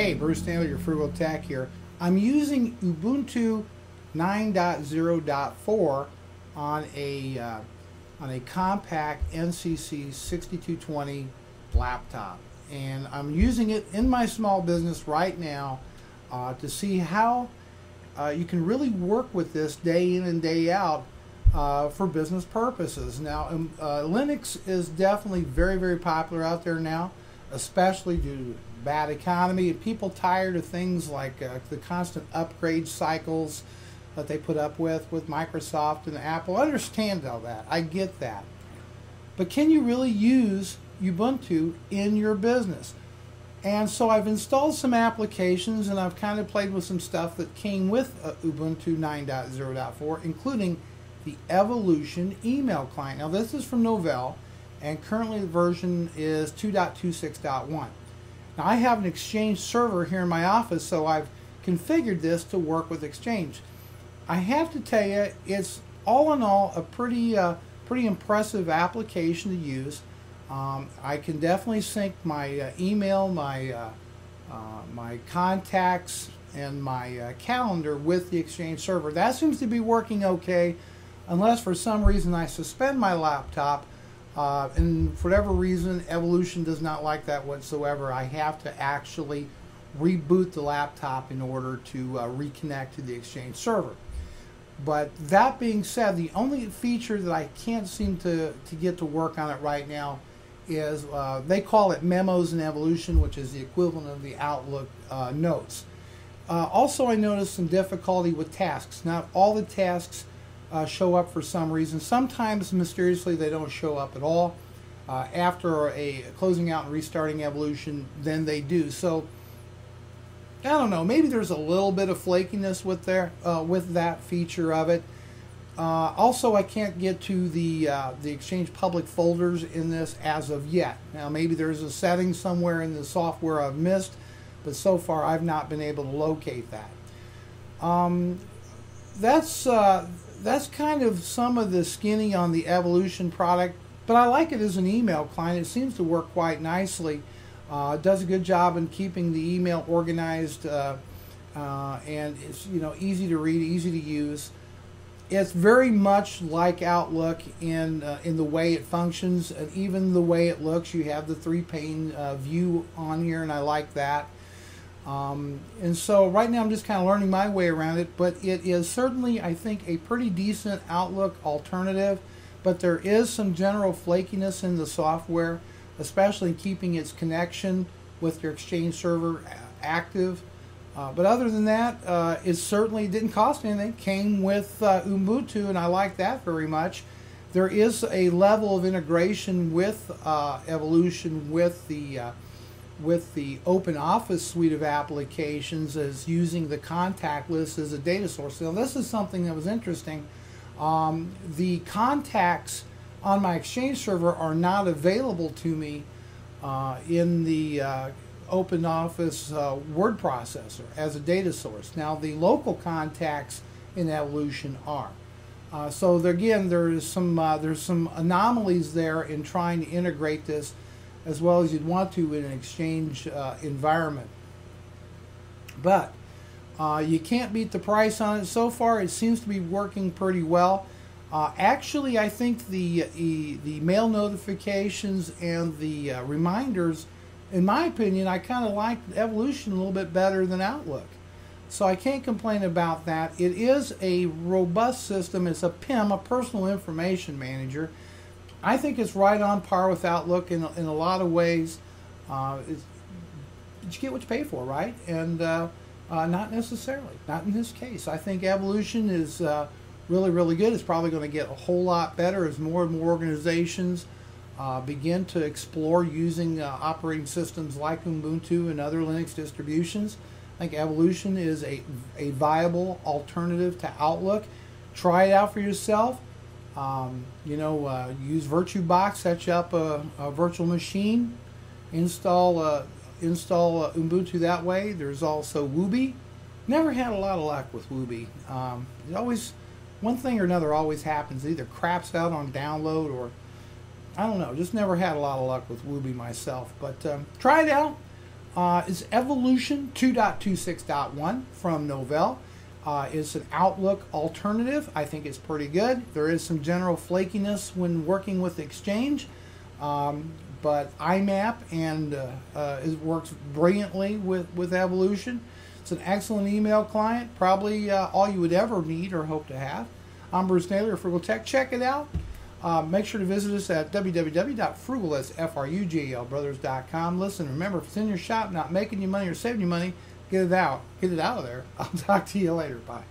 Hey, Bruce Stanley, your Frugal Tech here. I'm using Ubuntu 9.0.4 on a uh, on a Compaq NCC 6220 laptop, and I'm using it in my small business right now uh, to see how uh, you can really work with this day in and day out uh, for business purposes. Now, um, uh, Linux is definitely very, very popular out there now, especially due to bad economy and people tired of things like uh, the constant upgrade cycles that they put up with with Microsoft and Apple. I understand all that. I get that. But can you really use Ubuntu in your business? And so I've installed some applications and I've kind of played with some stuff that came with uh, Ubuntu 9.0.4, including the Evolution email client. Now this is from Novell and currently the version is 2.26.1. Now I have an Exchange server here in my office so I've configured this to work with Exchange. I have to tell you it's all in all a pretty uh, pretty impressive application to use. Um, I can definitely sync my uh, email, my uh, uh, my contacts, and my uh, calendar with the Exchange server. That seems to be working okay, unless for some reason I suspend my laptop. Uh, and for whatever reason, Evolution does not like that whatsoever. I have to actually reboot the laptop in order to uh, reconnect to the Exchange server. But that being said, the only feature that I can't seem to, to get to work on it right now is uh, they call it memos in evolution, which is the equivalent of the Outlook uh, notes. Uh, also, I noticed some difficulty with tasks. Not all the tasks uh, show up for some reason. Sometimes, mysteriously, they don't show up at all. Uh, after a closing out and restarting evolution, then they do. So, I don't know. Maybe there's a little bit of flakiness with there uh, with that feature of it. Uh, also, I can't get to the uh, the Exchange public folders in this as of yet. Now, maybe there's a setting somewhere in the software I've missed, but so far I've not been able to locate that. Um, that's uh, that's kind of some of the skinny on the Evolution product, but I like it as an email client. It seems to work quite nicely. Uh, does a good job in keeping the email organized, uh, uh, and it's you know easy to read, easy to use it's very much like Outlook in uh, in the way it functions and even the way it looks. You have the three pane uh, view on here, and I like that. Um, and so right now I'm just kind of learning my way around it, but it is certainly I think a pretty decent Outlook alternative. But there is some general flakiness in the software, especially in keeping its connection with your Exchange server active. Uh, but other than that, uh, it certainly didn't cost anything. Came with uh, Ubuntu, and I like that very much. There is a level of integration with uh, Evolution with the uh, with the Open Office suite of applications as using the contact list as a data source. Now, this is something that was interesting. Um, the contacts on my Exchange server are not available to me uh, in the Open Office uh, word processor as a data source. Now, the local contacts in Evolution are. Uh, so there, again, there's some uh, there's some anomalies there in trying to integrate this as well as you'd want to in an Exchange uh, environment. But uh, you can't beat the price on it. So far, it seems to be working pretty well. Uh, actually, I think the, the, the mail notifications and the reminders in my opinion, I kind of like Evolution a little bit better than Outlook. So I can't complain about that. It is a robust system. It's a PIM, a personal information manager. I think it's right on par with Outlook in, in a lot of ways. Uh, you get what you pay for, right? And uh, uh, not necessarily. Not in this case. I think Evolution is uh, really, really good. It's probably going to get a whole lot better as more and more organizations uh, begin to explore using uh, operating systems like Ubuntu and other Linux distributions. I think Evolution is a, a viable alternative to Outlook. Try it out for yourself. Um, you know, uh, use VirtualBox, set you up a, a virtual machine, install uh, install uh, Ubuntu that way. There's also Wubi. Never had a lot of luck with Wubi. Um, it always, one thing or another always happens. It either craps out on download or I don't know. Just never had a lot of luck with Wubi myself. But um, try it out. uh, is Evolution 2.26.1 from Novell. Uh, it's an Outlook alternative. I think it's pretty good. There is some general flakiness when working with Exchange, um, but IMAP and uh, uh, it works brilliantly with, with Evolution. It's an excellent email client, probably uh, all you would ever need or hope to have. I'm Bruce Naylor of Frugal Tech. Check it out. Uh, make sure to visit us at www.frugal.brothers.com. Listen, remember, if it's in your shop not making you money or saving you money, get it out. Get it out of there. I'll talk to you later. Bye.